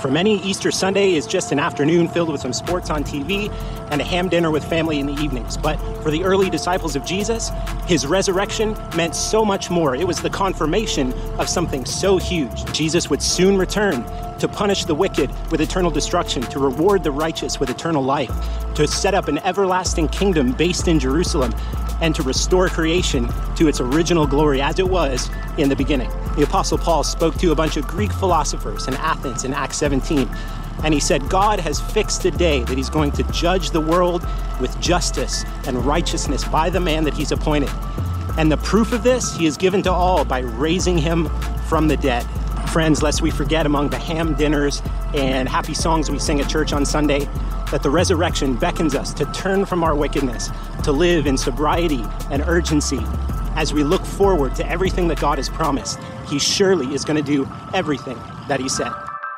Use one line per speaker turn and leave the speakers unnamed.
For many, Easter Sunday is just an afternoon filled with some sports on TV and a ham dinner with family in the evenings. But for the early disciples of Jesus, his resurrection meant so much more. It was the confirmation of something so huge. Jesus would soon return to punish the wicked with eternal destruction, to reward the righteous with eternal life, to set up an everlasting kingdom based in Jerusalem, and to restore creation to its original glory as it was in the beginning. The Apostle Paul spoke to a bunch of Greek philosophers in Athens in Acts 17, and he said, God has fixed a day that he's going to judge the world with justice and righteousness by the man that he's appointed. And the proof of this he has given to all by raising him from the dead. Friends, lest we forget among the ham dinners and happy songs we sing at church on Sunday, that the resurrection beckons us to turn from our wickedness, to live in sobriety and urgency. As we look forward to everything that God has promised, He surely is going to do everything that He said.